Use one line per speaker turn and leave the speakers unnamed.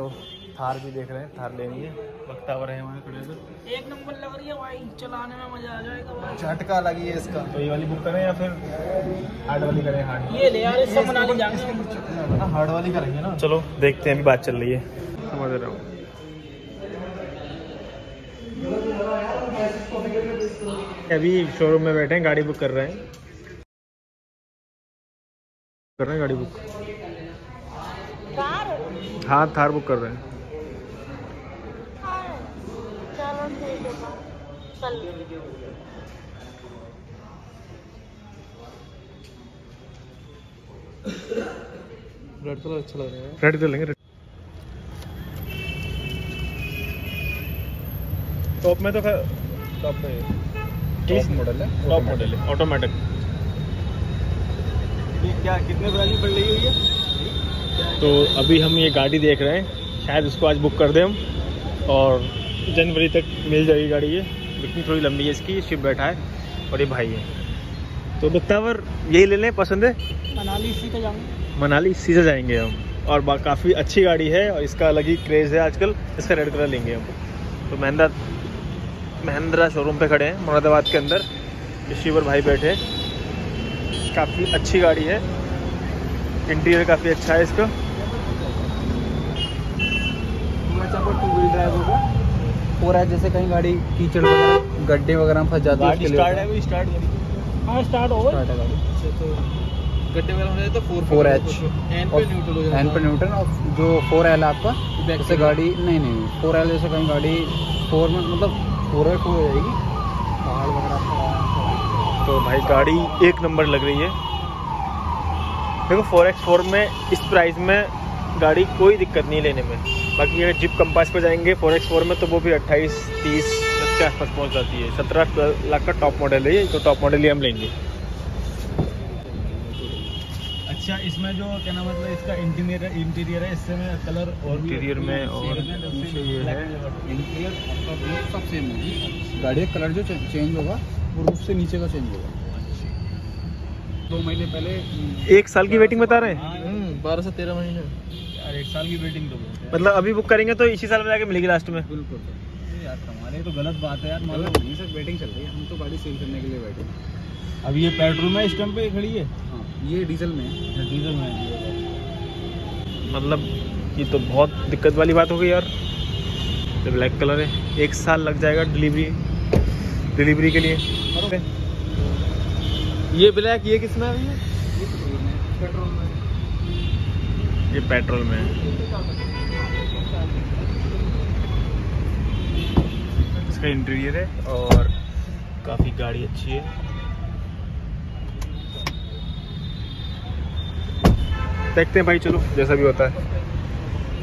तो थार भी देख रहे हैं थार लेनी है बख्तावर है हमारे खड़े से
एक नंबर लग रही है भाई चलाने में मज़ा आ जाएगा भाई।
झटका लगी है इसका। तो ये वाली बुक करें या फिर हार्ड वाली करें हार्ड
ये ले यार इससे मनाली जाएँगे
हार्ड वाली करेंगे ना। चलो देखते हैं अभी बात चल रही है। समझ रहा हूँ। अभी शोरूम में बैठे हैं गाड़ी बुक कर रहे हैं। कर रहे हैं गाड़ी बुक हाँ थार बुक कर रहे हैं। रेड कलर अच्छा लग रहा है। रेड कर लेंगे टॉप में तो टॉप में
किस मॉडल है
टॉप मॉडल है। ऑटोमेटिक
ये क्या कितने प्राइस में पड़ रही हुई है
तो अभी हम ये गाड़ी देख रहे हैं। शायद उसको आज बुक कर दें हम और जनवरी तक मिल जाएगी गाड़ी ये। बुकिंग थोड़ी लंबी है इसकी शिप बैठा है और ये भाई है। तो बख्तावर यही ले लें पसंद है?
मनाली सीधे जाऊँगे।
मनाली इसी से जाएँगे हम। और काफ़ी अच्छी गाड़ी है और इसका अलग ही क्रेज़ है आजकल। इसका रेड कलर लेंगे हम। तो महिंद्रा महिंद्रा शोरूम पे खड़े हैं मुरादाबाद के अंदर। शिवर भाई बैठे काफ़ी अच्छी गाड़ी है। इंटीरियर काफ़ी अच्छा है इसका।
टू व्हील ड्राइव होगा। और है जैसे कहीं गाड़ी कीचड़ वगैरह गड्ढे वगैरह फंस जाती है
गाड़ी स्टार्ट है। अभी स्टार्ट
हाँ स्टार्ट हो गई
स्टार्ट है गाड़ी।
गड्ढे वगैरह हो जाए तो फोर
फोर एच
एन पे न्यूट्रल हो
एन पे न्यूटन और जो फोर एल आपका जैसे गाड़ी नहीं नहीं फोर एल जैसे कहीं गाड़ी फोर में मतलब फोर एल हो जाएगी। पहाड़ वगैरह।
तो भाई गाड़ी एक नंबर लग रही है। देखो फोर एक्स फोर में इस प्राइस में गाड़ी कोई दिक्कत नहीं लेने में। बाकी अगर जिप कंपास पे जाएँगे फोर एक्स फोर में तो वो भी अट्ठाईस तीस के आसपास पहुँच जाती है। सत्रह लाख का टॉप मॉडल है ये तो टॉप मॉडल ही हम लेंगे।
अच्छा इसमें जो क्या नाम मतलब इसका इंटीरियर इंटीरियर है इससे में कलर और
इंटीरियर में और है।
इंटीरियर सब सेम होगी। गाड़ी का कलर जो चेंज होगा वो रूफ से नीचे का चेंज होगा। दो महीने पहले
एक साल की वेटिंग बता रहे हैं।
हम्म, बारह से तेरह महीने। यार एक साल की वेटिंग तो बहुत
मतलब अभी बुक करेंगे तो इसी साल में जाके मिलेगी लास्ट में।
बिल्कुल यार हमारे तो गलत बात है यार मतलब नहीं सर वेटिंग चल रही है हम तो गाड़ी सेल करने के लिए बैठे
अब ये पेट्रोल में इस टाइम पे खड़ी है?
हाँ ये डीजल में है। डीजल में है।
मतलब ये तो बहुत दिक्कत वाली बात हो गई यार। ब्लैक कलर है। एक साल लग जाएगा डिलीवरी डिलीवरी के लिए। ये ब्लैक ये किसमें है? ये पेट्रोल में। इसका इंटीरियर है और काफ़ी गाड़ी अच्छी है। देखते हैं भाई, चलो, जैसा भी होता है।